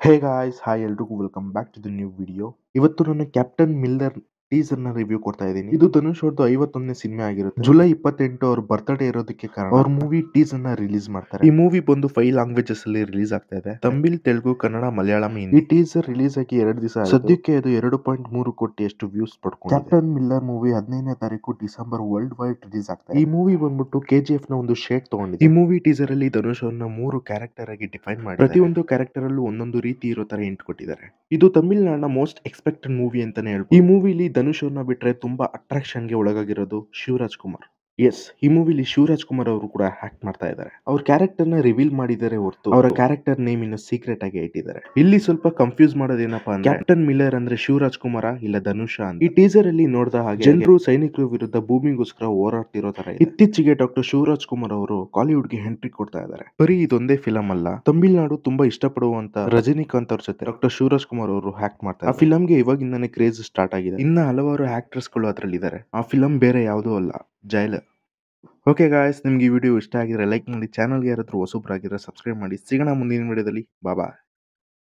ಹೇ guys hi ಎಲ್ರಿಗೂ welcome back to the new video ಇವತ್ತು ನಾನು ಕ್ಯಾಪ್ಟನ್ ಮಿಲ್ಲರ್ ಟೀಸರ್ನ ರಿವ್ಯೂ ಕೊಡ್ತಾ ಇದ್ದೀನಿ. ಇದು ಧನುಷ್ ಅವ್ರದ್ದು ಐವತ್ತೊಂದನೇ ಸಿನಿಮಾ ಆಗಿರುತ್ತೆ. ಜುಲೈ ಇಪ್ಪತ್ತೆಂಟು ಅವ್ರ ಬರ್ತ್ಡೇ ಇರೋದಕ್ಕೆ ಕಾರಣ ಅವ್ರ ಮೂವಿ ಟೀಸರ್ನ ರಿಲೀಸ್ ಮಾಡ್ತಾರೆ. ಈ ಮೂವಿ ಬಂದು ಫೈವ್ ಲ್ಯಾಂಗ್ವೇಜಸ್ ಅಲ್ಲಿ ರಿಲೀಸ್ ಆಗ್ತಾ ಇದೆ. ತಮಿಳ್, ತೆಲುಗು, ಕನ್ನಡ, ಮಲಯಾಳಂ, ಹಿಂದಿ. ಈ ಟೀಸರ್ ರಿಲೀಸ್ ಆಗಿ ಎರಡು ದಿವಸ ಸದ್ಯಕ್ಕೆ ಅದು ಎರಡು ಪಾಯಿಂಟ್ ಮೂರು ಕೋಟಿ ಅಷ್ಟು ವ್ಯೂಸ್ ಪಡ್ಕೊಂಡು ಕ್ಯಾಪ್ಟನ್ ಮಿಲ್ಲರ್ ಮೂವಿ ಹದಿನೈದನೇ ತಾರೀಕು ಡಿಸೆಂಬರ್ ವರ್ಲ್ಡ್ ವೈಡ್ ರಿಲೀಸ್ ಆಗ್ತಾ ಈ ಮೂವಿ ಬಂದ್ಬಿಟ್ಟು ಕೆ ಜಿ ಎಫ್ನ ಒಂದು ಶೇಡ್ ತಗೊಂಡಿದೆ. ಈ ಮೂವಿ ಟೀಸರ್ ಅಲ್ಲಿ ಧನುಷ್ ಅವ್ರನ್ನ ಮೂರು ಕ್ಯಾರೆಕ್ಟರ್ ಆಗಿ ಡಿಫೈನ್ ಮಾಡಿ ಪ್ರತಿಯೊಂದು ಕ್ಯಾರೆಕ್ಟರ್ ಅಲ್ಲೂ ಒಂದೊಂದು ರೀತಿ ಇರೋ ತರ ಇಂಟ್ ಕೊಟ್ಟಿದ್ದಾರೆ. ಇದು ತಮಿಳ್ನಾಡಿನ ಮೋಸ್ಟ್ ಎಕ್ಸ್ಪೆಕ್ಟೆಡ್ ಮೂವಿ ಅಂತಾನೆ ಹೇಳ್ಬೋದು. ಈ ಮೂವಿಲಿ ಧನುಷ್ ಅವ್ರನ್ನ ತುಂಬಾ ಅಟ್ರಾಕ್ಷನ್ಗೆ ಒಳಗಾಗಿರೋದು ಶಿವರಾಜ್ ಕುಮಾರ್. ಎಸ್ ಈ ಮೂವಿಲಿ ಶಿವರಾಜ್ ಕುಮಾರ್ ಅವರು ಕೂಡ ಆಕ್ಟ್ ಮಾಡ್ತಾ ಇದ್ದಾರೆ. ಅವ್ರ ಕ್ಯಾರೆಕ್ಟರ್ನ ರಿವೀಲ್ ಮಾಡಿದ್ದಾರೆ ಹೊರತು ಅವರ ಕ್ಯಾರೆಕ್ಟರ್ ನೇಮ್ ಇನ್ನು ಸೀಕ್ರೆಟ್ ಆಗಿ ಇಟ್ಟಿದ್ದಾರೆ. ಇಲ್ಲಿ ಸ್ವಲ್ಪ ಕನ್ಫ್ಯೂಸ್ ಮಾಡೋದೇನಪ್ಪಾ ಅಂದ್ರೆ ಕ್ಯಾಪ್ಟನ್ ಮಿಲ್ಲರ್ ಅಂದ್ರೆ ಶಿವರಾಜ್ ಕುಮಾರ ಇಲ್ಲ ಧನುಷ ಅಂತ. ಈ ಟೀಸರ್ ಅಲ್ಲಿ ನೋಡಿದ ಹಾಗೆ ಜನರು ಸೈನಿಕರ ವಿರುದ್ಧ ಭೂಮಿಗೋಸ್ಕರ ಹೋರಾಡ್ತಿರೋ ತರ. ಇತ್ತೀಚೆಗೆ ಡಾಕ್ಟರ್ ಶಿವರಾಜ್ ಕುಮಾರ್ ಅವರು ಕಾಲಿವುಡ್ಗೆ ಎಂಟ್ರಿ ಕೊಡ್ತಾ ಇದ್ದಾರೆ. ಬರೀ ಇದೊಂದೇ ಫಿಲಂ ಅಲ್ಲ ತಮಿಳ್ನಾಡು ತುಂಬಾ ಇಷ್ಟಪಡುವಂತ ರಜನಿಕಾಂತ್ ಅವ್ರ ಜೊತೆ ಡಾಕ್ಟರ್ ಶಿವರಾಜ್ ಕುಮಾರ್ ಅವರು ಆಕ್ಟ್ ಮಾಡ್ತಾರೆ ಆ ಫಿಲಂ ಗೆ ಇವಾಗಿಂದಾನೇ ಕ್ರೇಜ್ ಸ್ಟಾರ್ಟ್ ಆಗಿದೆ. ಇನ್ನ ಹಲವಾರು ಆಕ್ಟರ್ಸ್ಗಳು ಅದರಲ್ಲಿ ಇದ್ದಾರೆ ಆ ಫಿಲಂ ಬೇರೆ ಯಾವುದೂ ಅಲ್ಲ. ಜೈಲರ್ ಓಕೆ ಗಾಯ್ಸ್ ನಿಮ್ಗೆ ಈ ವಿಡಿಯೋ ಇಷ್ಟ ಆಗಿದ್ರೆ ಲೈಕ್ ಮಾಡಿ ಚಾನಲ್ಗೆ ಯಾರಾದರೂ ಹೊಸಬ್ರಾಗಿದ್ರೆ ಸಬ್ಸ್ಕ್ರೈಬ್ ಮಾಡಿ. ಸಿಗೋಣ ಮುಂದಿನ ವಿಡಿಯೋದಲ್ಲಿ ಬಾಬಾ